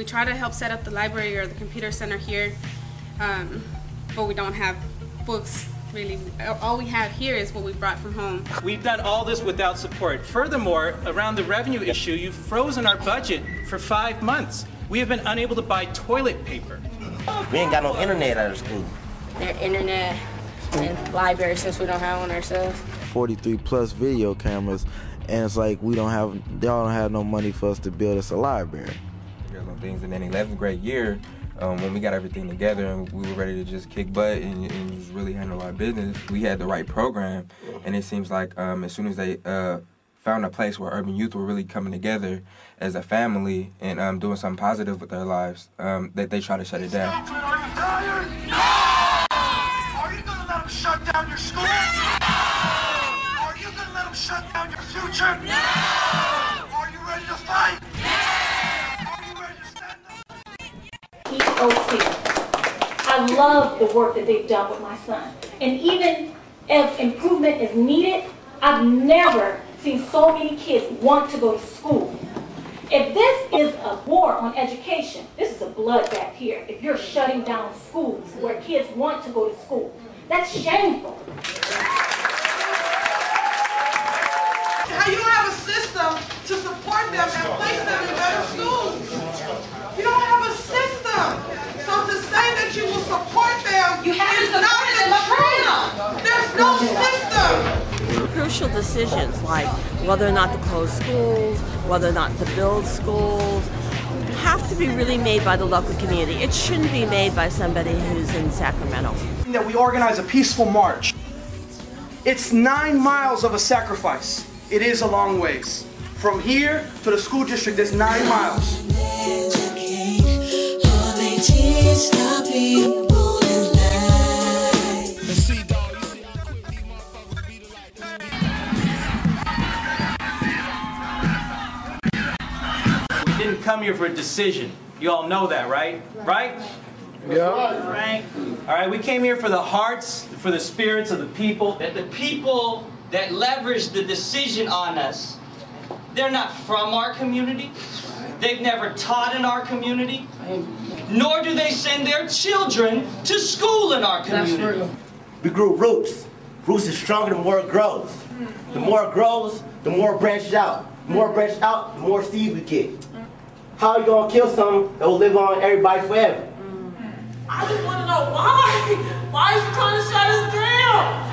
we try to help set up the library or the computer center here, um, but we don't have books really. All we have here is what we brought from home. We've done all this without support. Furthermore, around the revenue issue, you've frozen our budget for five months. We have been unable to buy toilet paper. We ain't got no internet at our school. Their internet and library since we don't have one ourselves. 43 plus video cameras, and it's like we don't have, y'all don't have no money for us to build us a library. Some things, and then 11th grade year, um, when we got everything together and we were ready to just kick butt and, and just really handle our business, we had the right program, and it seems like um, as soon as they uh, found a place where urban youth were really coming together as a family and um, doing something positive with their lives, um, that they try to shut it down. Shut down your school? No! Are you gonna let them shut down your future? EOC. I love the work that they've done with my son. And even if improvement is needed, I've never seen so many kids want to go to school. If this is a war on education, this is a bloodbath here. If you're shutting down schools where kids want to go to school, that's shameful. How you have a system to support them and place them in better schools. You don't have a system. So to say that you will support them You have to is not support the them up truth. There's no system. Crucial decisions like whether or not to close schools, whether or not to build schools, have to be really made by the local community. It shouldn't be made by somebody who's in Sacramento. that we organize a peaceful march. It's nine miles of a sacrifice. It is a long ways. From here to the school district, there's nine miles. Come here for a decision. You all know that, right? Right? Right. All right, we came here for the hearts, for the spirits of the people. That the people that leverage the decision on us, they're not from our community. They've never taught in our community. Nor do they send their children to school in our community. We grew roots. Roots is stronger the more it grows. The more it grows, the more it branches out. The more it branches out, the more seeds we get. How you gonna kill something that will live on everybody forever? Mm-hmm. I just want to know why. Why is you trying to shut us down?